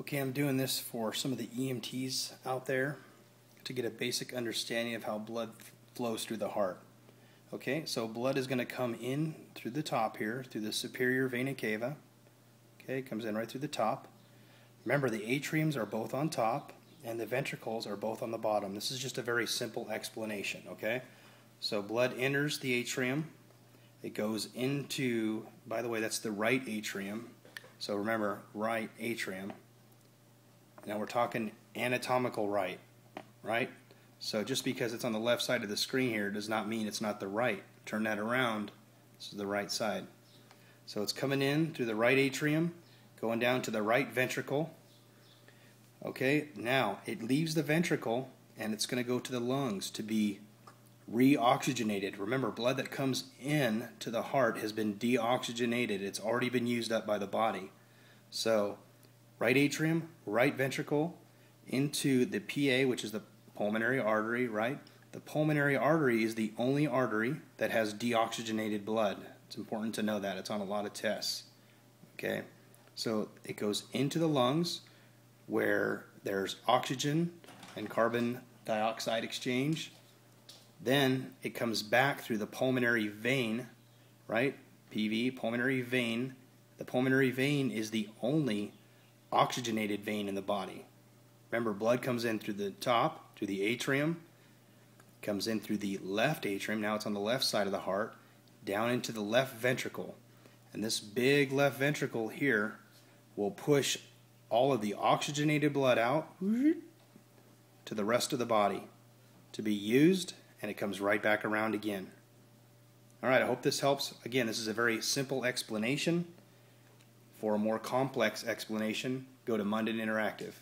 Okay, I'm doing this for some of the EMTs out there to get a basic understanding of how blood flows through the heart. Okay, so blood is going to come in through the top here, through the superior vena cava. Okay, comes in right through the top. Remember, the atriums are both on top and the ventricles are both on the bottom. This is just a very simple explanation, okay? So blood enters the atrium. It goes into, by the way, that's the right atrium. So remember, right atrium. Now we're talking anatomical right, right? So just because it's on the left side of the screen here does not mean it's not the right. Turn that around. This is the right side. So it's coming in through the right atrium, going down to the right ventricle. Okay, now it leaves the ventricle and it's going to go to the lungs to be reoxygenated. Remember, blood that comes in to the heart has been deoxygenated. It's already been used up by the body. So right atrium, right ventricle, into the PA, which is the pulmonary artery, right? The pulmonary artery is the only artery that has deoxygenated blood. It's important to know that. It's on a lot of tests. Okay? So it goes into the lungs where there's oxygen and carbon dioxide exchange. Then it comes back through the pulmonary vein, right? PV, pulmonary vein. The pulmonary vein is the only oxygenated vein in the body. Remember, blood comes in through the top, through the atrium, comes in through the left atrium, now it's on the left side of the heart, down into the left ventricle. And this big left ventricle here will push all of the oxygenated blood out to the rest of the body to be used, and it comes right back around again. All right, I hope this helps. Again, this is a very simple explanation. For a more complex explanation, go to Munden Interactive.